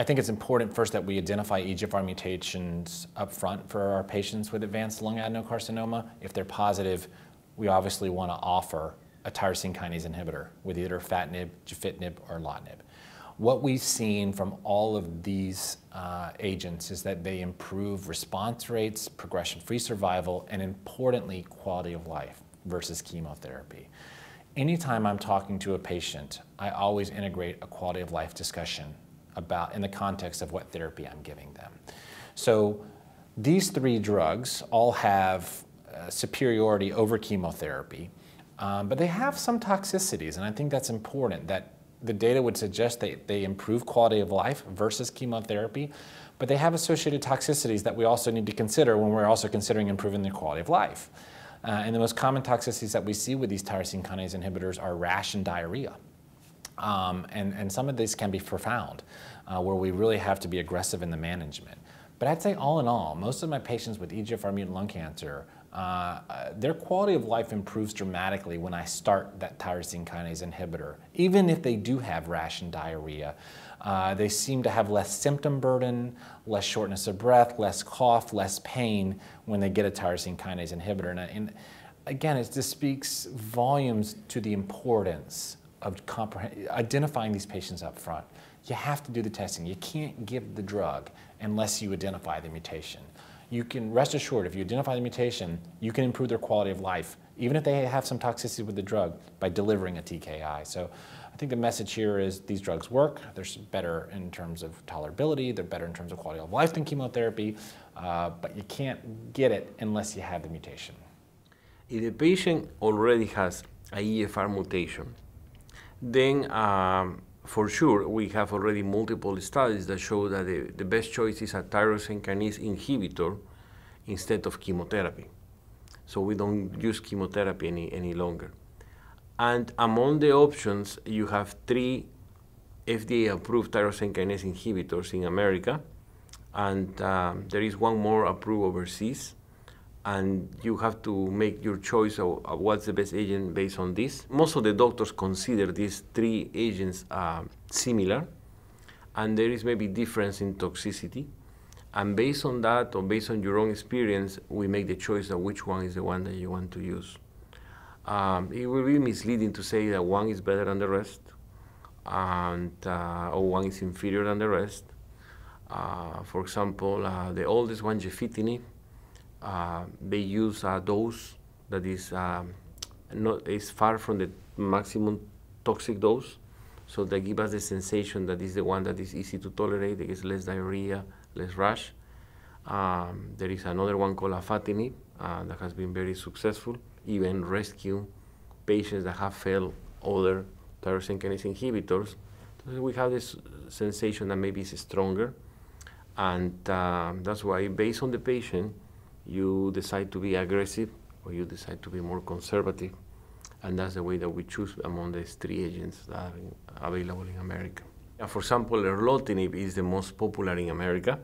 I think it's important first that we identify EGFR mutations up front for our patients with advanced lung adenocarcinoma. If they're positive, we obviously want to offer a tyrosine kinase inhibitor with either afatinib, gefitinib, or erlotinib. What we've seen from all of these uh, agents is that they improve response rates, progression-free survival, and importantly, quality of life versus chemotherapy. Anytime I'm talking to a patient, I always integrate a quality of life discussion about in the context of what therapy I'm giving them. So these three drugs all have uh, superiority over chemotherapy, um, but they have some toxicities, and I think that's important that the data would suggest that they improve quality of life versus chemotherapy, but they have associated toxicities that we also need to consider when we're also considering improving the quality of life. Uh, and the most common toxicities that we see with these tyrosine kinase inhibitors are rash and diarrhea. Um, and, and some of these can be profound, uh, where we really have to be aggressive in the management. But I'd say all in all, most of my patients with EGFR mutant lung cancer, uh, uh, their quality of life improves dramatically when I start that tyrosine kinase inhibitor. Even if they do have rash and diarrhea, uh, they seem to have less symptom burden, less shortness of breath, less cough, less pain when they get a tyrosine kinase inhibitor. And, and again, it just speaks volumes to the importance of identifying these patients up front. You have to do the testing. You can't give the drug unless you identify the mutation. You can rest assured if you identify the mutation, you can improve their quality of life, even if they have some toxicity with the drug, by delivering a TKI. So I think the message here is these drugs work. They're better in terms of tolerability. They're better in terms of quality of life than chemotherapy, uh, but you can't get it unless you have the mutation. If the patient already has a EGFR mutation, then um, for sure we have already multiple studies that show that the, the best choice is a tyrosine kinase inhibitor instead of chemotherapy. So we don't use chemotherapy any, any longer. And among the options, you have three FDA-approved tyrosine kinase inhibitors in America, and um, there is one more approved overseas and you have to make your choice of, of, what's the best agent based on this. Most of the doctors consider these three agents uh, similar, and there is maybe difference in toxicity. And based on that, or based on your own experience, we make the choice of which one is the one that you want to use. Um, it will be misleading to say that one is better than the rest, and uh, or one is inferior than the rest. Uh, for example, uh, the oldest one, gefitinib, they use a dose that is um, not is far from the maximum toxic dose, so they give us the sensation that is the one that is easy to tolerate. There is less diarrhea, less rash. Um, there is another one called afatinib uh, that has been very successful, even rescue patients that have failed other tyrosine kinase inhibitors. So we have this sensation that maybe it's stronger, and uh, that's why, based on the patient, you decide to be aggressive or you decide to be more conservative. And that's the way that we choose among these three agents that are available in America. For example, erlotinib is the most popular in America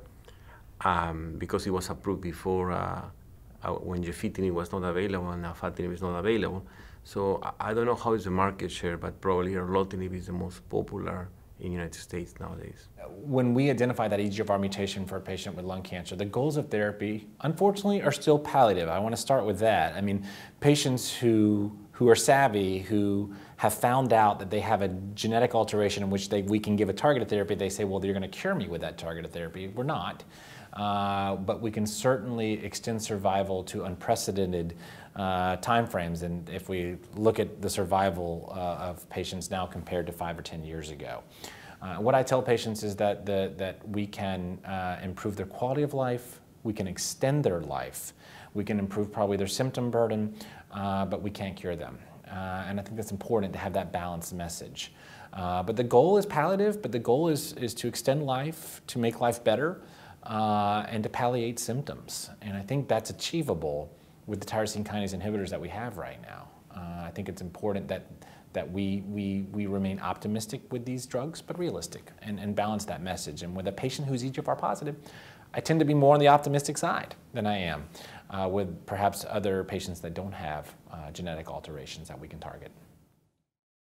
um, because it was approved before uh, uh, when gefitinib was not available and afatinib is not available. So I, I don't know how is the market share, but probably erlotinib is the most popular in the United States nowadays. When we identify that EGFR mutation for a patient with lung cancer, the goals of therapy, unfortunately, are still palliative. I want to start with that. I mean, patients who, who are savvy, who have found out that they have a genetic alteration in which they, we can give a targeted therapy, they say, well, you're going to cure me with that targeted therapy. We're not. Uh, but we can certainly extend survival to unprecedented uh, timeframes. And if we look at the survival uh, of patients now compared to five or 10 years ago. Uh, what I tell patients is that, the, that we can uh, improve their quality of life, we can extend their life, we can improve probably their symptom burden, uh, but we can't cure them. and I think that's important to have that balanced message. but the goal is palliative, but the goal is, is to extend life, to make life better, uh, and to palliate symptoms. And I think that's achievable with the tyrosine kinase inhibitors that we have right now. Uh, I think it's important that, that we, we, we remain optimistic with these drugs, but realistic and, and balance that message. And with a patient who's EGFR positive, I tend to be more on the optimistic side than I am uh, with perhaps other patients that don't have uh, genetic alterations that we can target.